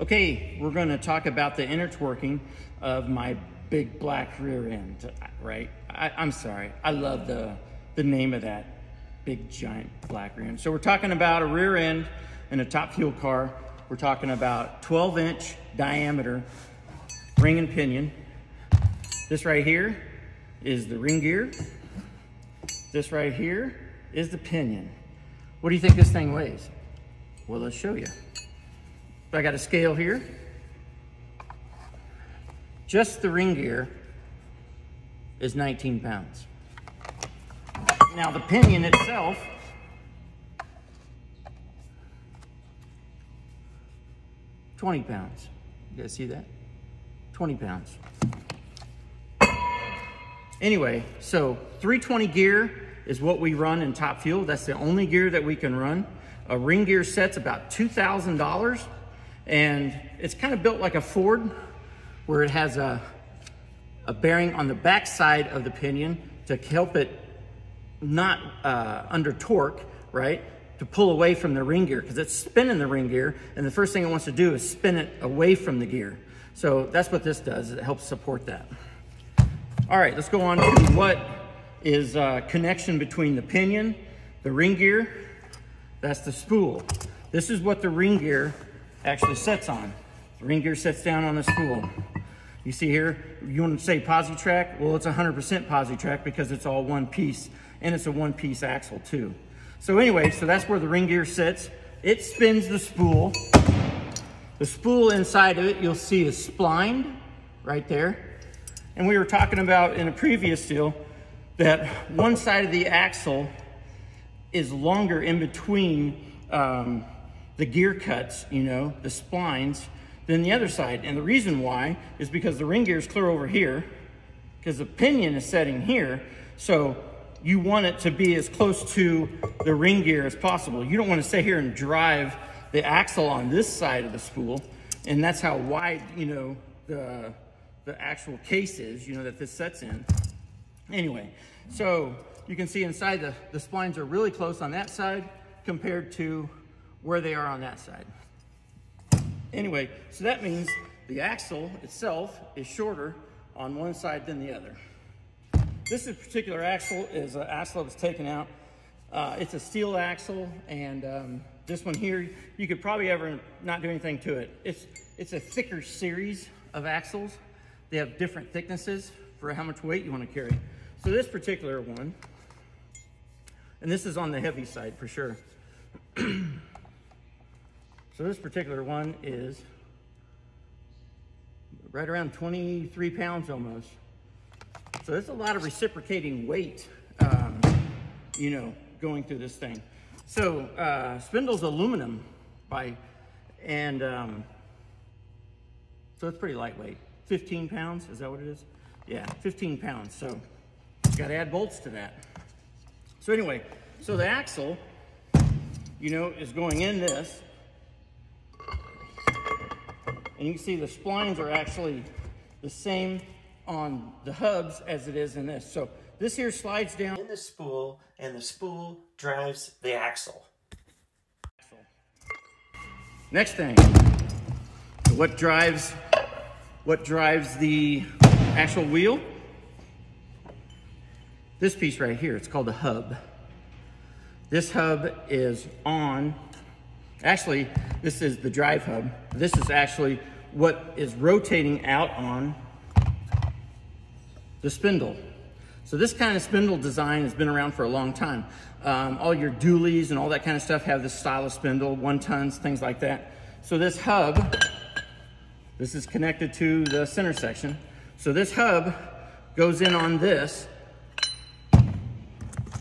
Okay, we're gonna talk about the inner twerking of my big black rear end, right? I, am sorry, I love the, the name of that big giant black rear end. So we're talking about a rear end in a top fuel car. We're talking about 12 inch diameter ring and pinion. This right here is the ring gear. This right here is the pinion. What do you think this thing weighs? Well, let's show you. I got a scale here. Just the ring gear is 19 pounds. Now the pinion itself Twenty pounds. You guys see that? Twenty pounds. Anyway, so 320 gear is what we run in Top Fuel. That's the only gear that we can run. A ring gear set's about $2,000 and it's kind of built like a Ford where it has a, a bearing on the back side of the pinion to help it not uh, under torque, right? To pull away from the ring gear because it's spinning the ring gear and the first thing it wants to do is spin it away from the gear. So that's what this does, it helps support that. All right, let's go on to what is uh, connection between the pinion, the ring gear, that's the spool. This is what the ring gear actually sets on. The ring gear sets down on the spool. You see here, you want to say Positrack? Well, it's 100% Positrack because it's all one piece and it's a one piece axle too. So anyway, so that's where the ring gear sits. It spins the spool. The spool inside of it, you'll see is splined right there. And we were talking about in a previous deal that one side of the axle is longer in between um, the gear cuts, you know, the splines, than the other side. And the reason why is because the ring gear is clear over here, because the pinion is setting here. So you want it to be as close to the ring gear as possible. You don't want to sit here and drive the axle on this side of the spool. And that's how wide, you know, the the actual case is, you know, that this sets in. Anyway, so you can see inside the, the splines are really close on that side compared to where they are on that side. Anyway, so that means the axle itself is shorter on one side than the other. This particular axle is an axle that was taken out. Uh, it's a steel axle, and um, this one here, you could probably ever not do anything to it. It's, it's a thicker series of axles. They have different thicknesses for how much weight you want to carry. So this particular one, and this is on the heavy side for sure. so this particular one is right around 23 pounds almost. So there's a lot of reciprocating weight, um, you know, going through this thing. So uh, spindle's aluminum by, and um, so it's pretty lightweight. 15 pounds, is that what it is? Yeah, 15 pounds, so got to add bolts to that. So anyway, so the axle, you know, is going in this, and you can see the splines are actually the same on the hubs as it is in this. So this here slides down in the spool, and the spool drives the axle. Next thing, what drives what drives the actual wheel. This piece right here, it's called a hub. This hub is on, actually, this is the drive hub. This is actually what is rotating out on the spindle. So this kind of spindle design has been around for a long time. Um, all your dualies and all that kind of stuff have this style of spindle, one tons, things like that. So this hub this is connected to the center section. So this hub goes in on this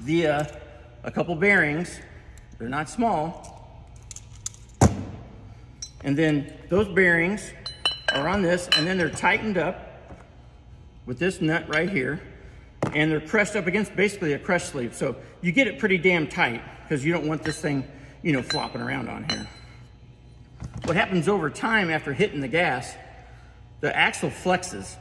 via a couple bearings. They're not small. And then those bearings are on this and then they're tightened up with this nut right here and they're pressed up against basically a crush sleeve. So you get it pretty damn tight because you don't want this thing, you know, flopping around on here. What happens over time after hitting the gas, the axle flexes.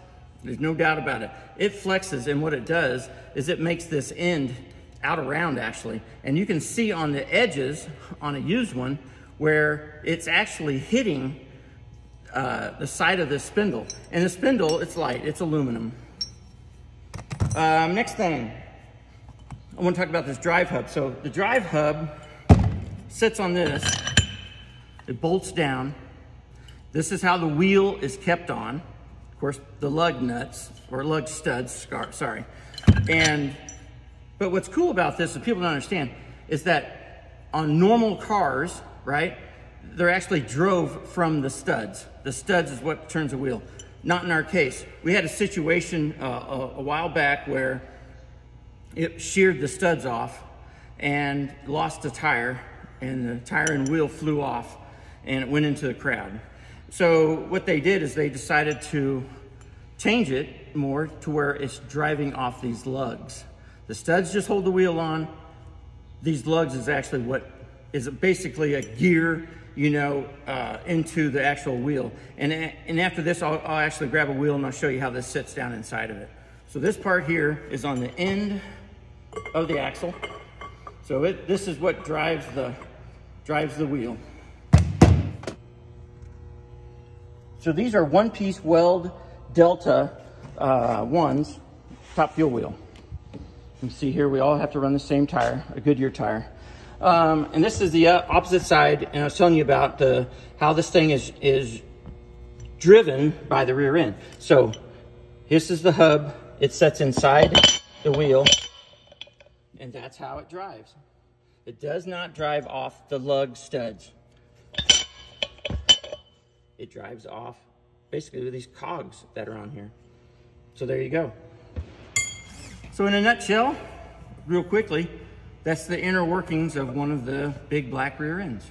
There's no doubt about it. It flexes, and what it does is it makes this end out around actually. And you can see on the edges on a used one where it's actually hitting uh, the side of this spindle. And the spindle, it's light, it's aluminum. Um, next thing, I want to talk about this drive hub. So the drive hub sits on this, it bolts down. This is how the wheel is kept on. Of course, the lug nuts, or lug studs, sorry. And, but what's cool about this, that people don't understand, is that on normal cars, right, they're actually drove from the studs. The studs is what turns the wheel. Not in our case. We had a situation uh, a, a while back where it sheared the studs off and lost a tire and the tire and wheel flew off and it went into the crowd. So what they did is they decided to change it more to where it's driving off these lugs. The studs just hold the wheel on. These lugs is actually what is basically a gear, you know, uh, into the actual wheel. And, and after this, I'll, I'll actually grab a wheel and I'll show you how this sits down inside of it. So this part here is on the end of the axle. So it, this is what drives the, drives the wheel. So these are one-piece weld Delta uh, ones, top fuel wheel. You can see here, we all have to run the same tire, a Goodyear tire. Um, and this is the uh, opposite side, and I was telling you about the, how this thing is, is driven by the rear end. So this is the hub. It sets inside the wheel, and that's how it drives. It does not drive off the lug studs. It drives off basically with these cogs that are on here. So there you go. So in a nutshell, real quickly, that's the inner workings of one of the big black rear ends.